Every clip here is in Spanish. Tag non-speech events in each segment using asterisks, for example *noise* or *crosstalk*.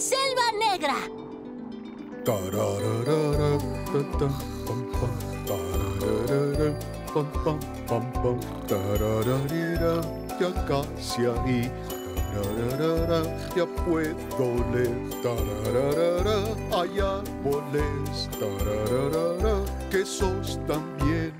selva negra. Ya casi ahí. Ya puedo leer. Hay árboles. Quesos también.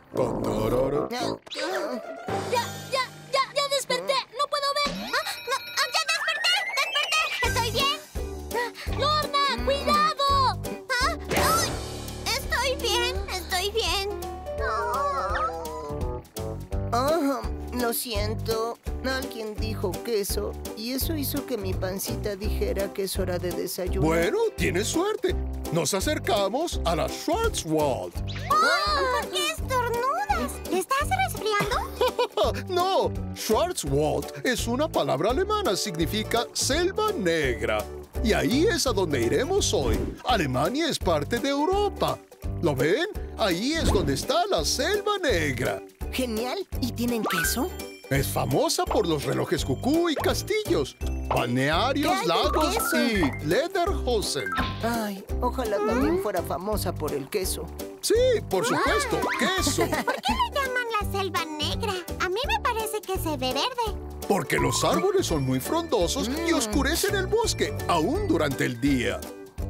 Lo siento. Alguien dijo queso y eso hizo que mi pancita dijera que es hora de desayuno. Bueno, tienes suerte. Nos acercamos a la Schwarzwald. ¿Por qué estornudas? ¿Estás resfriando? *laughs* no, Schwarzwald es una palabra alemana, significa selva negra. Y ahí es a donde iremos hoy. Alemania es parte de Europa. ¿Lo ven? Ahí es donde está la selva negra. Genial. ¿Y tienen queso? Es famosa por los relojes cucú y castillos, balnearios, ¿Qué hay de lagos queso? y Lederhosen. Ay, ojalá también fuera famosa por el queso. Sí, por supuesto, queso. *laughs* ¿Por qué le llaman la selva negra? A mí me parece que se ve verde. Porque los árboles son muy frondosos y oscurecen el bosque, aún durante el día.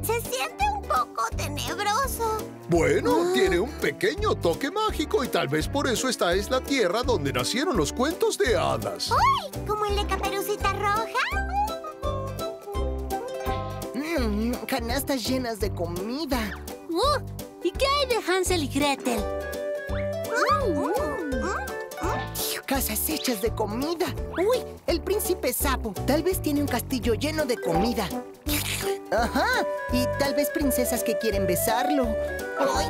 Se siente un poco tenebroso. Bueno, tiene un pequeño toque mágico y tal vez por eso esta es la tierra donde nacieron los cuentos de hadas. ¡Uy! ¿Como el de Caperucita Roja? Mmm, canastas llenas de comida. Uh, ¿Y qué hay de Hansel y Gretel? Casas hechas de comida. Uy, el príncipe sapo. Tal vez tiene un castillo lleno de comida. Ajá, y tal vez princesas que quieren besarlo. Ay,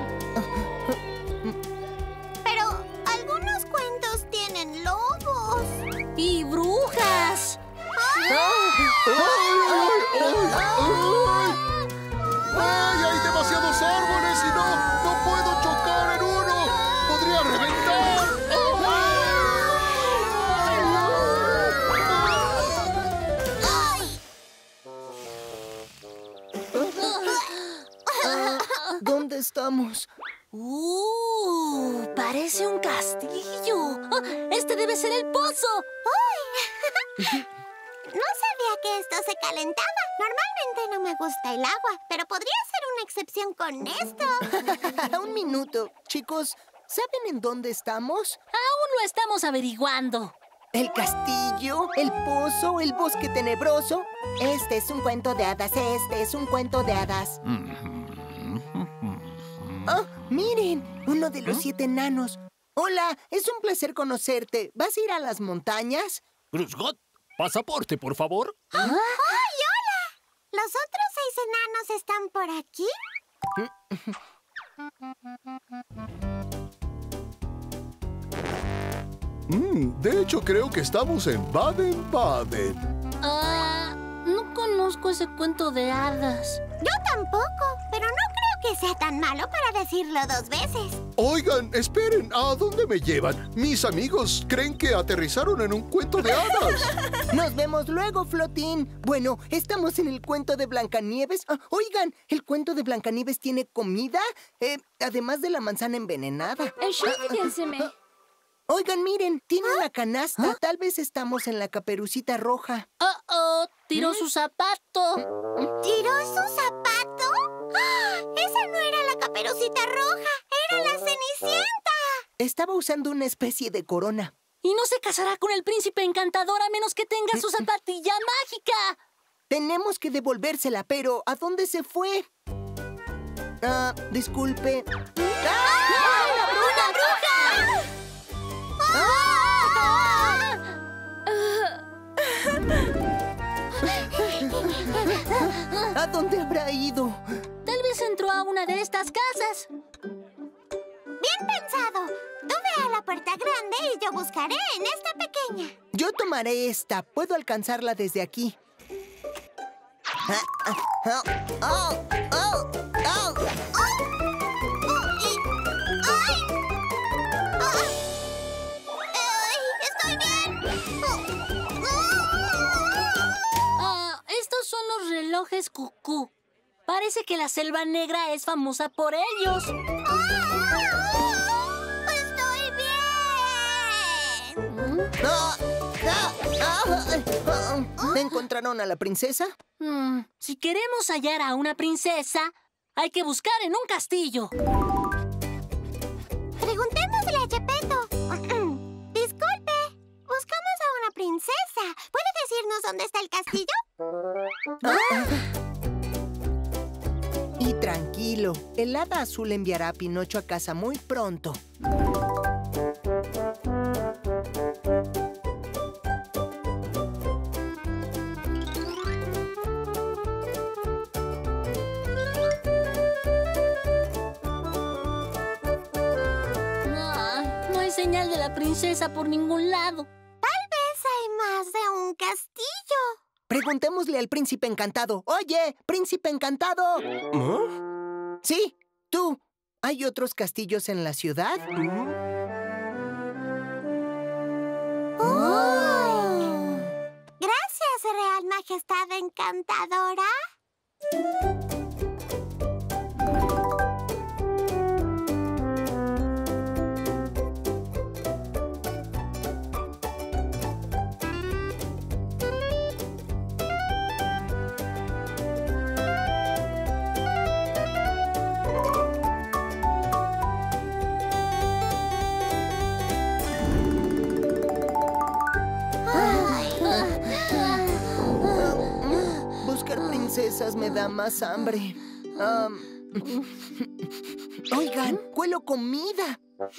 estamos? ¡Uh! Parece un castillo. Ah, ¡Este debe ser el pozo! *laughs* No sabía que esto se calentaba. Normalmente no me gusta el agua, pero podría ser una excepción con esto. *laughs* Un minuto. Chicos, ¿saben en dónde estamos? Aún lo estamos averiguando. ¿El castillo? ¿El pozo? ¿El bosque tenebroso? Este es un cuento de hadas. Este es un cuento de hadas. ¡Ah! ¡Miren! Uno de los siete enanos. Hola, es un placer conocerte. ¿Vas a ir a las montañas? Grusgot, pasaporte, por favor. ¡Ay, hola! ¿Los otros seis enanos están por aquí? Mm, de hecho, creo que estamos en Baden-Baden. Ah, no conozco ese cuento de hadas. Yo tampoco, que sea tan malo para decirlo dos veces. Oigan, esperen, ¿a dónde me llevan? Mis amigos creen que aterrizaron en un cuento de hadas. *laughs* Nos vemos luego, Flotín. Bueno, estamos en el cuento de Blancanieves. Ah, oigan, ¿el cuento de Blancanieves tiene comida? Eh, además de la manzana envenenada. *laughs* Oigan, miren, tiene una canasta. Tal vez estamos en la caperucita roja. Oh, oh, tiró su zapato. ¿Tiró su zapato? ¡Ah! Esa no era la caperucita roja, era la cenicienta. Estaba usando una especie de corona. Y no se casará con el príncipe encantador a menos que tenga su *laughs* zapatilla mágica. Tenemos que devolvérsela, pero ¿a dónde se fue? Ah, disculpe. ¡Ah! ¿A dónde habrá ido? Tal vez entró a una de estas casas. Bien pensado. Tú ve a la puerta grande y yo buscaré en esta pequeña. Yo tomaré esta. Puedo alcanzarla desde aquí. Ah, ah, ah, oh, oh, oh. Relojes cucú. Parece que la selva negra es famosa por ellos. ¡Estoy bien! ¡Ah! ¡Ah! ¡Ah! Ah. ¿Encontraron a la princesa? Mm, si queremos hallar a una princesa, hay que buscar en un castillo. Princesa. ¿Puede decirnos dónde está el castillo? Y tranquilo, el hada azul enviará a Pinocho a casa muy pronto. Hay más de un castillo. Preguntémosle al príncipe encantado. Oye, príncipe encantado. Sí, tú. ¿Hay otros castillos en la ciudad? ¡Oh! Gracias, Real Majestad Encantadora. Princesas me da más hambre. Am, Oigan, cuelo comida. ¡Hansel!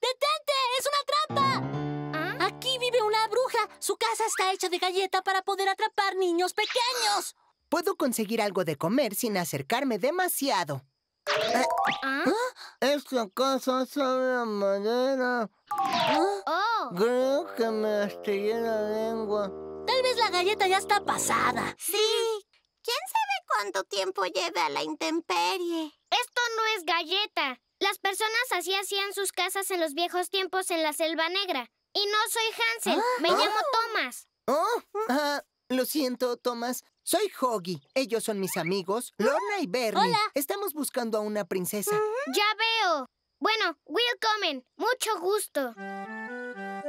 ¡Detente! ¡Es una trampa! Aquí vive una bruja. Su casa está hecha de galleta para poder atrapar niños pequeños. Puedo conseguir algo de comer sin acercarme demasiado. Esta casa sabe a madera. ¡Oh! Creo que me astillé la lengua. Tal vez la galleta ya está pasada. Sí. ¿Quién sabe cuánto tiempo lleve a la intemperie? Esto no es galleta. Las personas así hacían sus casas en los viejos tiempos en la Selva Negra. Y no soy Hansel, me llamo Thomas. Oh, ah, lo siento, Thomas. Soy Hoggy. Ellos son mis amigos, Lorna y Bernie. Hola. Estamos buscando a una princesa. Ya veo. Bueno, willkommen. Mucho gusto. ¡Ah,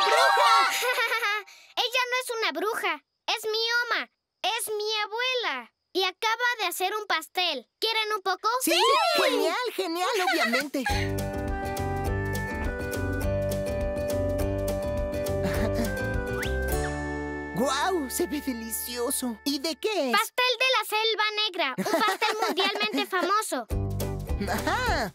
bruja! *laughs* Ella no es una bruja. Es mi oma. Es mi abuela. Y acaba de hacer un pastel. ¿Quieren un poco? Sí, genial, genial, obviamente. *laughs* ¡Guau! Se ve delicioso. ¿Y de qué es? Pastel de la Selva Negra. Un pastel *laughs* mundialmente famoso. Ajá.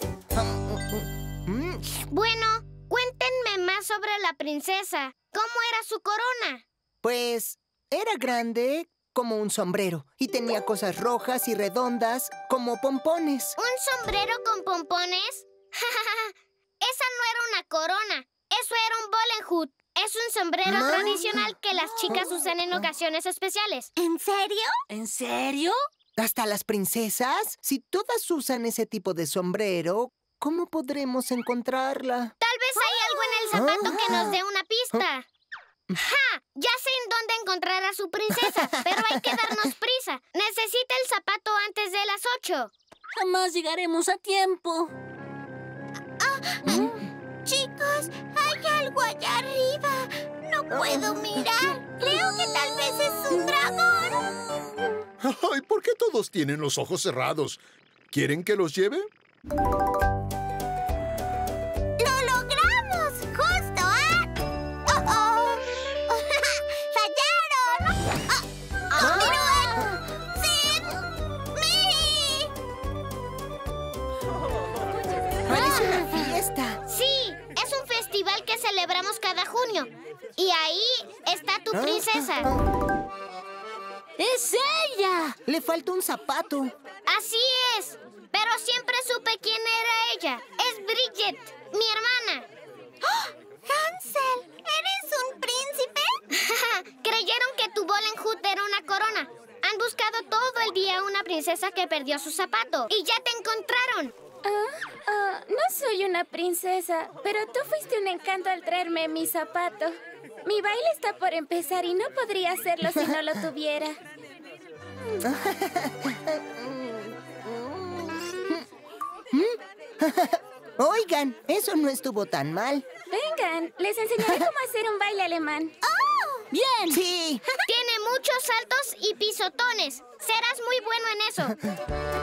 Mm, Bueno, cuéntenme más sobre la princesa. ¿Cómo era su corona? Pues era grande como un sombrero y tenía cosas rojas y redondas como pompones. ¿Un sombrero con pompones? *laughs* Esa no era una corona. Eso era un Bollenhut. Es un sombrero ¿Ah? tradicional que las chicas usan en ocasiones especiales. ¿En serio? ¿En serio? ¿Hasta las princesas? Si todas usan ese tipo de sombrero, ¿cómo podremos encontrarla? Tal vez hay algo en el zapato que nos dé una pista. ¡Ja! Ya sé en dónde encontrar a su princesa, pero hay que darnos prisa. Necesita el zapato antes de las ocho. Jamás llegaremos a tiempo. Hay algo allá arriba. No puedo mirar. Creo que tal vez es un dragón. Ay, ¿por qué todos tienen los ojos cerrados? ¿Quieren que los lleve? Celebramos cada junio. Y ahí está tu princesa. ¡Es ella! Le falta un zapato. Así es. Pero siempre supe quién era ella. Es Bridget, mi hermana. Hansel, ¿eres un príncipe? *laughs* Creyeron que tu Bolenhut era una corona. Han buscado todo el día una princesa que perdió su zapato. Y ya te encontraron. Ah, ah, no soy una princesa, pero tú fuiste un encanto al traerme mi zapato. Mi baile está por empezar y no podría hacerlo si no lo tuviera. *laughs* Oigan, eso no estuvo tan mal. Vengan, les enseñaré cómo hacer un baile alemán. *laughs* ¡Bien! Sí. Tiene muchos saltos y pisotones. Serás muy bueno en eso. *laughs*